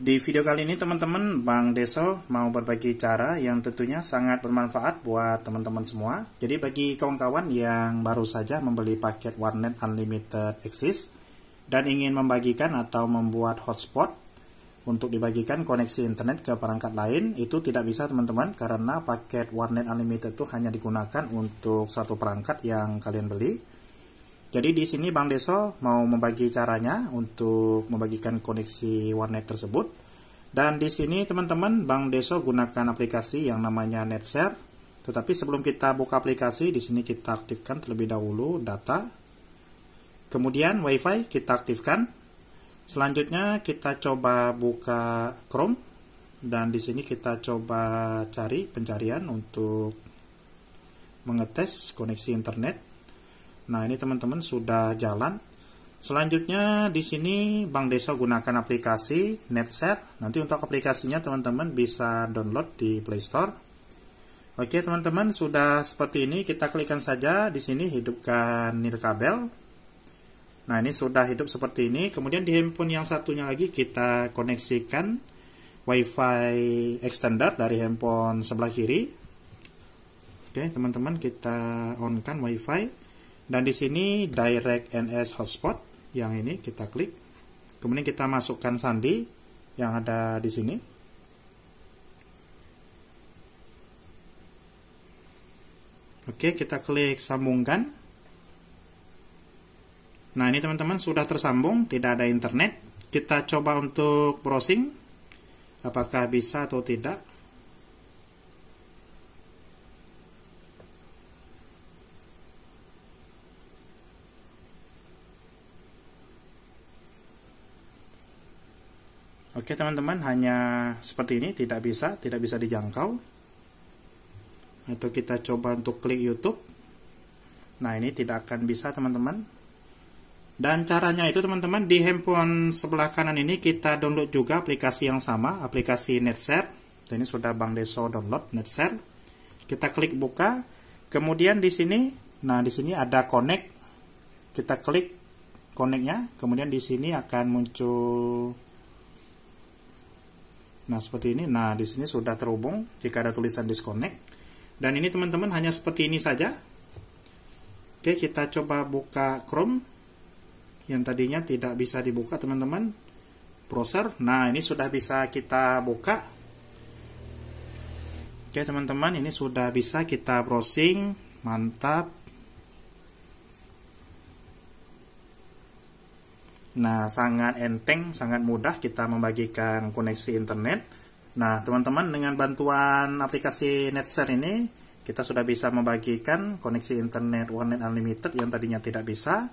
Di video kali ini teman-teman Bang Deso mau berbagi cara yang tentunya sangat bermanfaat buat teman-teman semua. Jadi bagi kawan-kawan yang baru saja membeli paket Warnet Unlimited Access dan ingin membagikan atau membuat hotspot untuk dibagikan koneksi internet ke perangkat lain itu tidak bisa teman-teman karena paket Warnet Unlimited itu hanya digunakan untuk satu perangkat yang kalian beli. Jadi di sini Bang Deso mau membagi caranya untuk membagikan koneksi warnet tersebut. Dan di sini teman-teman Bang Deso gunakan aplikasi yang namanya NetShare. Tetapi sebelum kita buka aplikasi, di sini kita aktifkan terlebih dahulu data. Kemudian WiFi kita aktifkan. Selanjutnya kita coba buka Chrome dan di sini kita coba cari pencarian untuk mengetes koneksi internet. Nah, ini teman-teman sudah jalan. Selanjutnya di sini Bang Desa gunakan aplikasi NetShare. Nanti untuk aplikasinya teman-teman bisa download di Play Store. Oke, teman-teman sudah seperti ini. Kita klikkan saja di sini hidupkan nirkabel. Nah, ini sudah hidup seperti ini. Kemudian di handphone yang satunya lagi kita koneksikan WiFi extender dari handphone sebelah kiri. Oke, teman-teman kita on-kan WiFi. Dan di sini Direct NS Hotspot yang ini kita klik. Kemudian kita masukkan sandi yang ada di sini. Oke, kita klik sambungkan. Nah, ini teman-teman sudah tersambung, tidak ada internet. Kita coba untuk browsing apakah bisa atau tidak. Oke teman-teman, hanya seperti ini, tidak bisa, tidak bisa dijangkau. Atau kita coba untuk klik YouTube. Nah ini tidak akan bisa teman-teman. Dan caranya itu teman-teman, di handphone sebelah kanan ini kita download juga aplikasi yang sama, aplikasi NetShare. Ini sudah Bang Deso download NetShare. Kita klik buka, kemudian di sini, nah di sini ada connect. Kita klik connectnya, kemudian di sini akan muncul Nah, seperti ini. Nah, di sini sudah terhubung jika ada tulisan disconnect. Dan ini teman-teman hanya seperti ini saja. Oke, kita coba buka Chrome yang tadinya tidak bisa dibuka, teman-teman. Browser. Nah, ini sudah bisa kita buka. Oke, teman-teman, ini sudah bisa kita browsing. Mantap. Nah, sangat enteng, sangat mudah kita membagikan koneksi internet. Nah, teman-teman dengan bantuan aplikasi NetShare ini, kita sudah bisa membagikan koneksi internet Warnet Unlimited yang tadinya tidak bisa.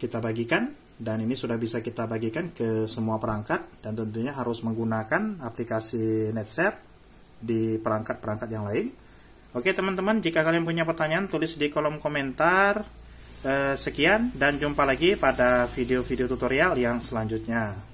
Kita bagikan, dan ini sudah bisa kita bagikan ke semua perangkat, dan tentunya harus menggunakan aplikasi NetShare di perangkat-perangkat yang lain. Oke teman-teman, jika kalian punya pertanyaan, tulis di kolom komentar. Eh, sekian dan jumpa lagi pada video-video tutorial yang selanjutnya.